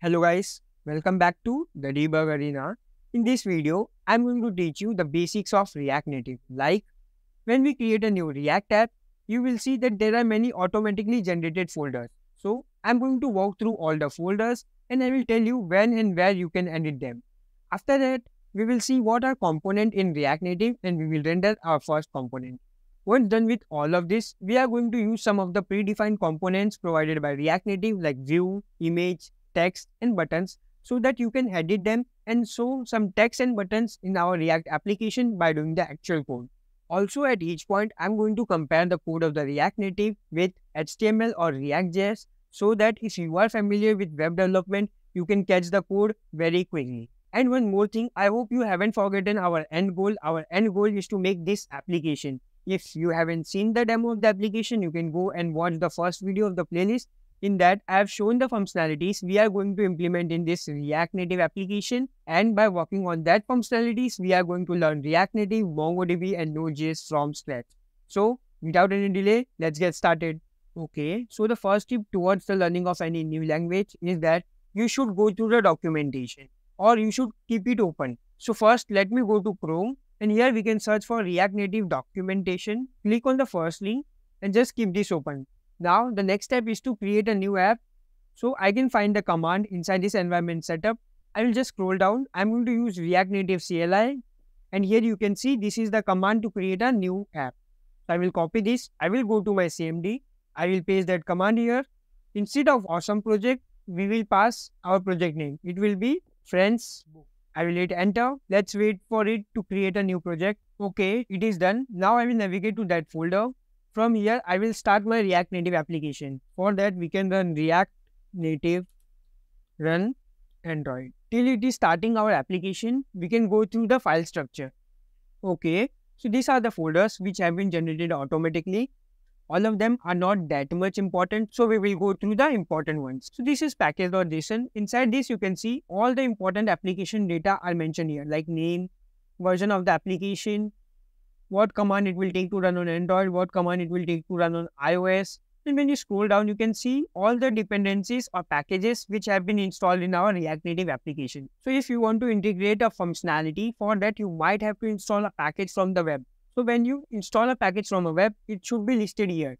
Hello guys, welcome back to the Debug Arena. In this video, I'm going to teach you the basics of React Native. Like, when we create a new React app, you will see that there are many automatically generated folders. So, I'm going to walk through all the folders and I will tell you when and where you can edit them. After that, we will see what are component in React Native and we will render our first component. Once done with all of this, we are going to use some of the predefined components provided by React Native like view, image, text and buttons so that you can edit them and show some text and buttons in our React application by doing the actual code. Also at each point, I'm going to compare the code of the React Native with HTML or React.js so that if you are familiar with web development, you can catch the code very quickly. And one more thing, I hope you haven't forgotten our end goal. Our end goal is to make this application. If you haven't seen the demo of the application, you can go and watch the first video of the playlist in that, I have shown the functionalities we are going to implement in this React Native application. And by working on that functionalities, we are going to learn React Native, MongoDB, and Node.js from scratch. So, without any delay, let's get started. Okay, so the first step towards the learning of any new language is that you should go through the documentation or you should keep it open. So first, let me go to Chrome and here we can search for React Native documentation. Click on the first link and just keep this open. Now the next step is to create a new app. So I can find the command inside this environment setup. I will just scroll down. I'm going to use React Native CLI. And here you can see this is the command to create a new app. So I will copy this. I will go to my CMD. I will paste that command here. Instead of awesome project, we will pass our project name. It will be friends. I will hit enter. Let's wait for it to create a new project. Okay, it is done. Now I will navigate to that folder. From here, I will start my React Native application. For that, we can run React Native run Android. Till it is starting our application, we can go through the file structure. Okay, so these are the folders which have been generated automatically. All of them are not that much important, so we will go through the important ones. So this is package.json. Inside this, you can see all the important application data are mentioned here, like name, version of the application, what command it will take to run on Android, what command it will take to run on iOS. And when you scroll down, you can see all the dependencies or packages which have been installed in our React Native application. So if you want to integrate a functionality, for that you might have to install a package from the web. So when you install a package from a web, it should be listed here.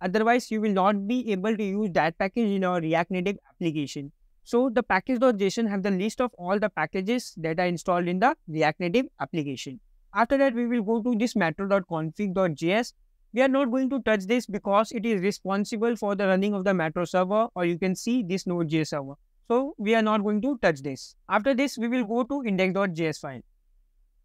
Otherwise, you will not be able to use that package in our React Native application. So the package.json have the list of all the packages that are installed in the React Native application. After that, we will go to this metro.config.js. We are not going to touch this because it is responsible for the running of the metro server or you can see this node.js server. So we are not going to touch this. After this, we will go to index.js file.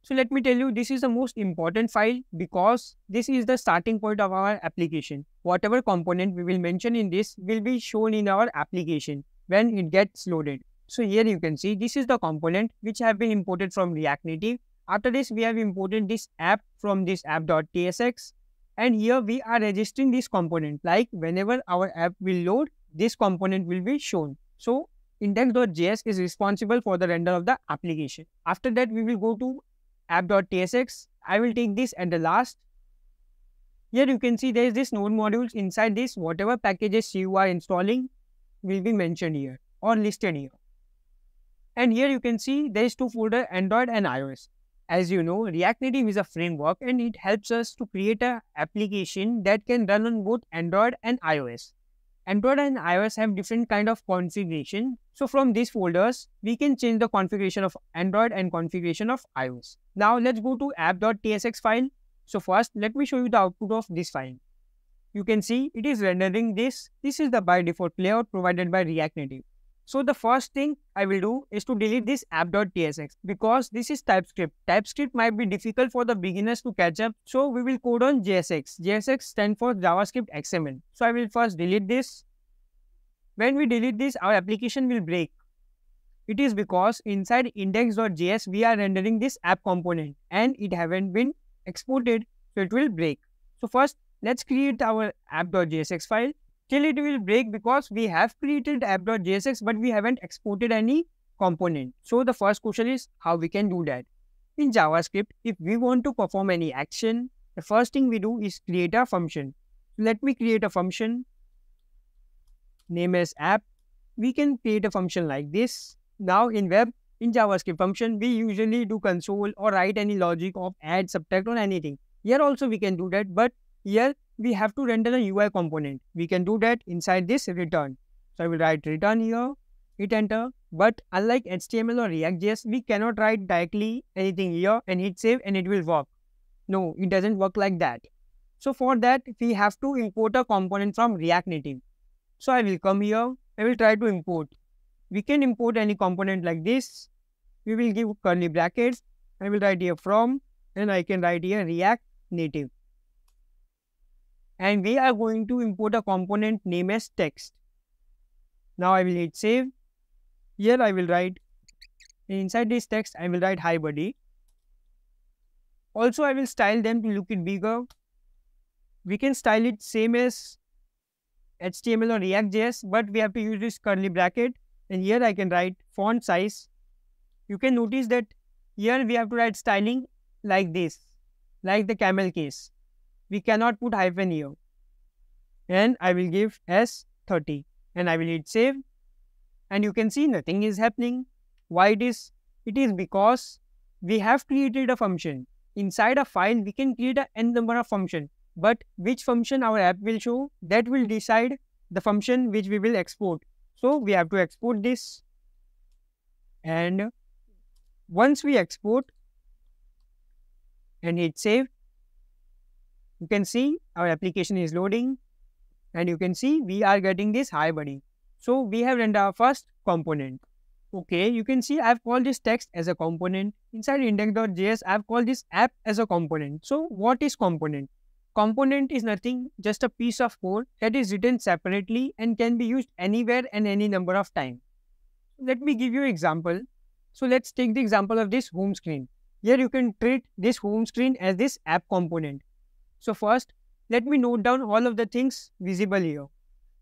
So let me tell you, this is the most important file because this is the starting point of our application. Whatever component we will mention in this will be shown in our application when it gets loaded. So here you can see this is the component which have been imported from React Native after this, we have imported this app from this app.tsx and here we are registering this component like whenever our app will load, this component will be shown. So index.js is responsible for the render of the application. After that, we will go to app.tsx. I will take this at the last. Here you can see there is this node modules inside this whatever packages you are installing will be mentioned here or listed here. And here you can see there is two folder Android and iOS. As you know, React Native is a framework and it helps us to create an application that can run on both Android and iOS. Android and iOS have different kind of configuration. So from these folders, we can change the configuration of Android and configuration of iOS. Now let's go to app.tsx file. So first, let me show you the output of this file. You can see it is rendering this. This is the by default layout provided by React Native. So the first thing I will do is to delete this app.tsx because this is TypeScript. TypeScript might be difficult for the beginners to catch up. So we will code on JSX. JSX stands for JavaScript XML. So I will first delete this. When we delete this, our application will break. It is because inside index.js, we are rendering this app component and it haven't been exported. So it will break. So first, let's create our app.jsx file till it will break because we have created app.jsx but we haven't exported any component. So the first question is how we can do that. In JavaScript, if we want to perform any action, the first thing we do is create a function. Let me create a function. Name as app. we can create a function like this. Now in web, in JavaScript function, we usually do console or write any logic of add, subtract or anything. Here also we can do that, but here we have to render a UI component. We can do that inside this return. So I will write return here, hit enter. But unlike HTML or React.js, we cannot write directly anything here and hit save and it will work. No, it doesn't work like that. So for that, we have to import a component from React Native. So I will come here, I will try to import. We can import any component like this. We will give curly brackets. I will write here from and I can write here React Native. And we are going to import a component name as text. Now I will hit save. Here I will write inside this text I will write hi buddy. Also I will style them to look it bigger. We can style it same as HTML or React.js, but we have to use this curly bracket. And here I can write font size. You can notice that here we have to write styling like this, like the camel case. We cannot put hyphen here. And I will give S30 and I will hit save. And you can see nothing is happening. Why it is? It is because we have created a function. Inside a file, we can create a n number of function but which function our app will show that will decide the function which we will export. So we have to export this and once we export and hit save, you can see our application is loading and you can see we are getting this hi buddy. So we have rendered our first component. Okay, you can see I've called this text as a component. Inside index.js, I've called this app as a component. So what is component? Component is nothing, just a piece of code that is written separately and can be used anywhere and any number of times. Let me give you an example. So let's take the example of this home screen. Here you can treat this home screen as this app component. So first, let me note down all of the things visible here.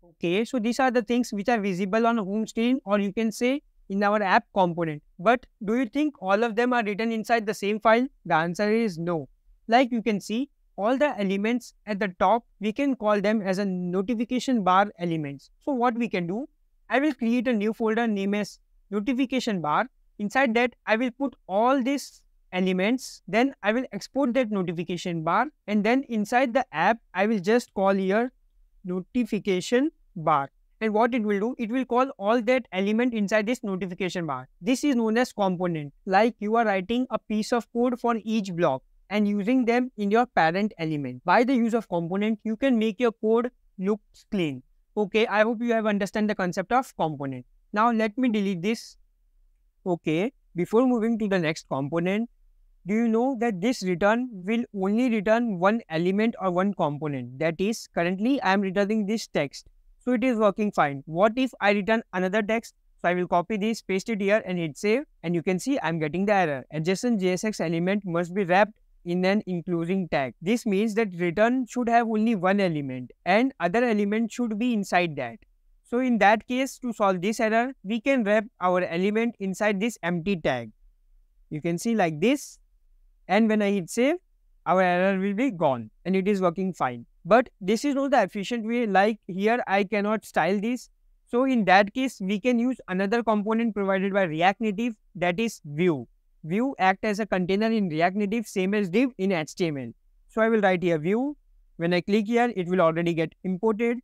Okay, so these are the things which are visible on home screen or you can say in our app component. But do you think all of them are written inside the same file? The answer is no. Like you can see, all the elements at the top, we can call them as a notification bar elements. So what we can do, I will create a new folder named as notification bar. Inside that, I will put all these elements. Then I will export that notification bar. And then inside the app, I will just call here notification bar. And what it will do, it will call all that element inside this notification bar. This is known as component. Like you are writing a piece of code for each block and using them in your parent element. By the use of component, you can make your code look clean. Okay, I hope you have understand the concept of component. Now let me delete this. Okay, before moving to the next component, do you know that this return will only return one element or one component? That is, currently I am returning this text. So it is working fine. What if I return another text? So I will copy this, paste it here and hit save. And you can see I'm getting the error. Adjacent JSX element must be wrapped in an enclosing tag. This means that return should have only one element and other element should be inside that. So in that case, to solve this error, we can wrap our element inside this empty tag. You can see like this and when I hit save, our error will be gone and it is working fine. But this is not the efficient way like here I cannot style this. So in that case, we can use another component provided by React Native that is View. View act as a container in React Native, same as div in HTML. So I will write here View. When I click here, it will already get imported.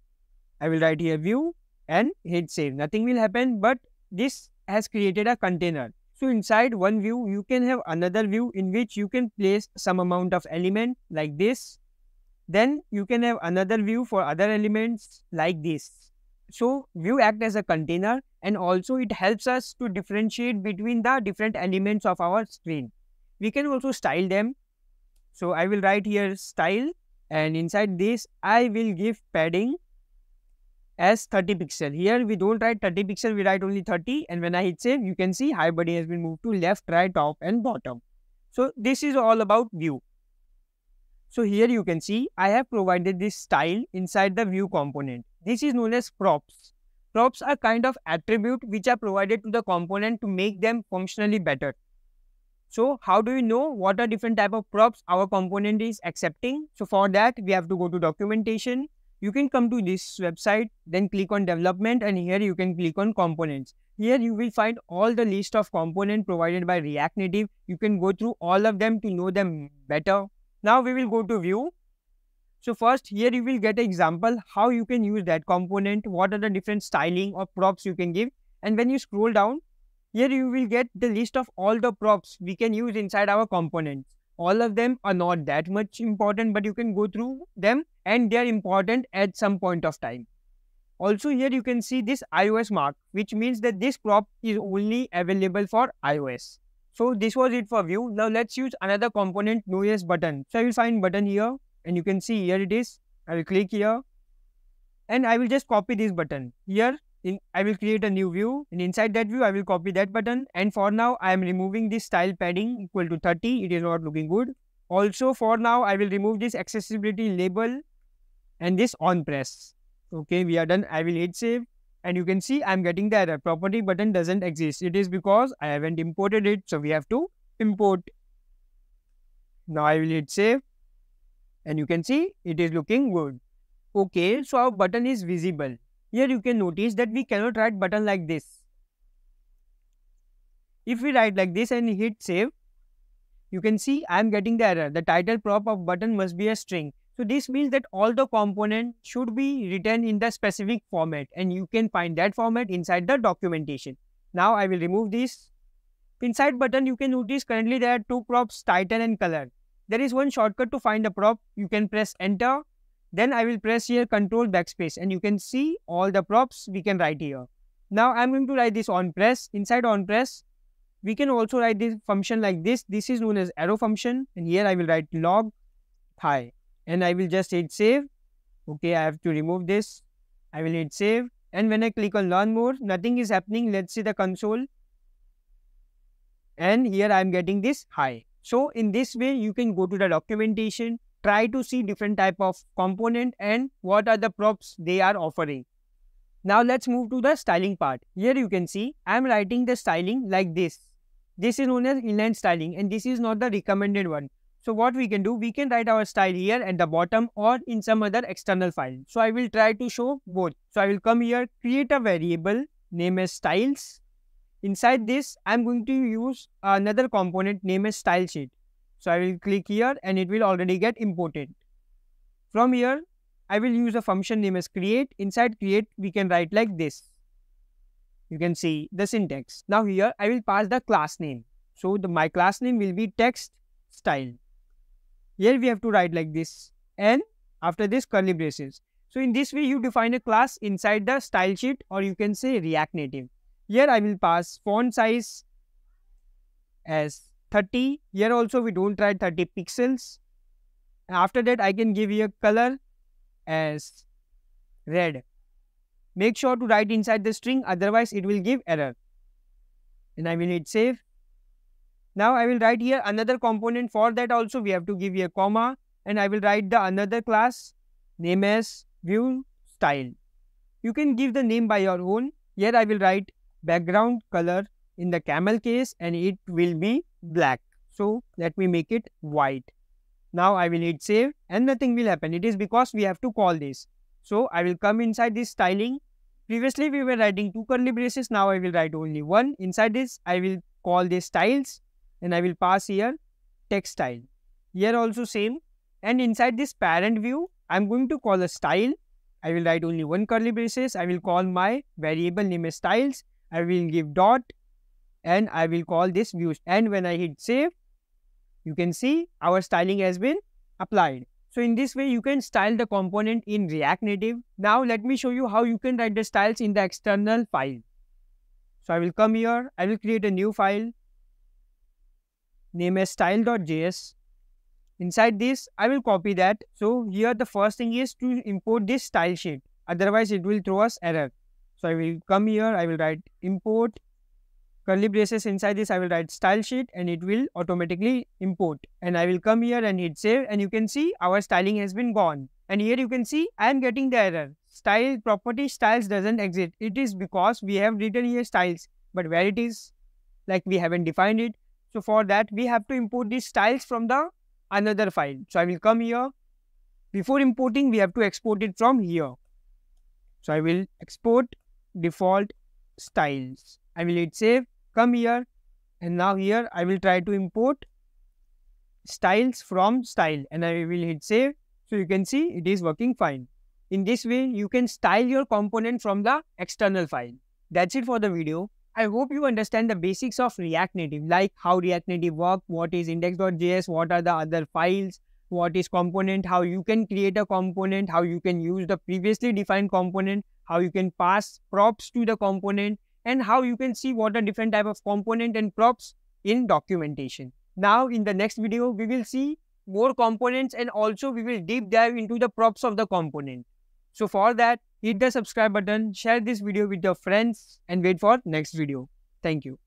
I will write here View and hit save. Nothing will happen, but this has created a container. So inside one view, you can have another view in which you can place some amount of element like this. Then you can have another view for other elements like this. So view act as a container and also it helps us to differentiate between the different elements of our screen. We can also style them. So I will write here style and inside this I will give padding as 30 pixel. Here we don't write 30 pixel, we write only 30 and when I hit save you can see hi body has been moved to left, right, top and bottom. So this is all about view. So here you can see I have provided this style inside the view component. This is known as props. Props are kind of attribute which are provided to the component to make them functionally better. So how do we know what are different type of props our component is accepting? So for that we have to go to documentation. You can come to this website, then click on development and here you can click on components. Here you will find all the list of components provided by React Native. You can go through all of them to know them better. Now we will go to view. So first here you will get an example how you can use that component, what are the different styling or props you can give. And when you scroll down, here you will get the list of all the props we can use inside our components. All of them are not that much important, but you can go through them and they are important at some point of time. Also here you can see this iOS mark, which means that this prop is only available for iOS. So this was it for view. Now let's use another component as button. So I will find button here and you can see here it is. I will click here and I will just copy this button. Here in, I will create a new view and inside that view I will copy that button and for now I am removing this style padding equal to 30. It is not looking good. Also for now I will remove this accessibility label and this on press. Okay, we are done. I will hit save and you can see I'm getting the error. Property button doesn't exist. It is because I haven't imported it. So we have to import. Now I will hit save and you can see it is looking good. Okay, so our button is visible. Here you can notice that we cannot write button like this. If we write like this and hit save, you can see I am getting the error. The title prop of button must be a string. So this means that all the component should be written in the specific format and you can find that format inside the documentation. Now I will remove this. Inside button you can notice currently there are two props title and color. There is one shortcut to find the prop. You can press enter. Then I will press here control backspace and you can see all the props we can write here. Now I'm going to write this on press. Inside on press we can also write this function like this. This is known as arrow function and here I will write log hi and I will just hit save. Okay, I have to remove this. I will hit save and when I click on learn more, nothing is happening. Let's see the console and here I am getting this hi. So in this way, you can go to the documentation, try to see different type of component and what are the props they are offering. Now let's move to the styling part. Here you can see I am writing the styling like this. This is known as inline styling and this is not the recommended one. So what we can do, we can write our style here at the bottom or in some other external file. So I will try to show both. So I will come here, create a variable, name as styles. Inside this, I'm going to use another component name as style sheet. So I will click here and it will already get imported. From here, I will use a function name as create. Inside create, we can write like this. You can see the syntax. Now here, I will pass the class name. So the my class name will be text style. Here we have to write like this and after this curly braces. So in this way you define a class inside the style sheet or you can say React Native. Here I will pass font size as 30. Here also we don't write 30 pixels. After that I can give you a color as red. Make sure to write inside the string otherwise it will give error. And I will hit save. Now I will write here another component. For that also we have to give you a comma and I will write the another class name as view style. You can give the name by your own. Here I will write background color in the camel case and it will be black. So let me make it white. Now I will hit save and nothing will happen. It is because we have to call this. So I will come inside this styling. Previously we were writing two curly braces. Now I will write only one. Inside this I will call this styles and I will pass here text style. Here also same and inside this parent view I'm going to call a style. I will write only one curly braces. I will call my variable name as styles. I will give dot and I will call this view and when I hit save you can see our styling has been applied. So in this way you can style the component in React Native. Now let me show you how you can write the styles in the external file. So I will come here, I will create a new file name as style.js. Inside this, I will copy that. So here the first thing is to import this style sheet. Otherwise, it will throw us error. So I will come here, I will write import curly braces inside this I will write style sheet and it will automatically import. And I will come here and hit save and you can see our styling has been gone. And here you can see I am getting the error. Style property styles doesn't exist. It is because we have written here styles but where it is like we haven't defined it. So for that, we have to import these styles from the another file. So I will come here. Before importing, we have to export it from here. So I will export default styles. I will hit save, come here, and now here I will try to import styles from style and I will hit save. So you can see it is working fine. In this way, you can style your component from the external file. That's it for the video. I hope you understand the basics of React Native, like how React Native works, what is index.js, what are the other files, what is component, how you can create a component, how you can use the previously defined component, how you can pass props to the component, and how you can see what are different type of component and props in documentation. Now, in the next video, we will see more components and also we will deep dive into the props of the component. So for that, hit the subscribe button, share this video with your friends and wait for next video. Thank you.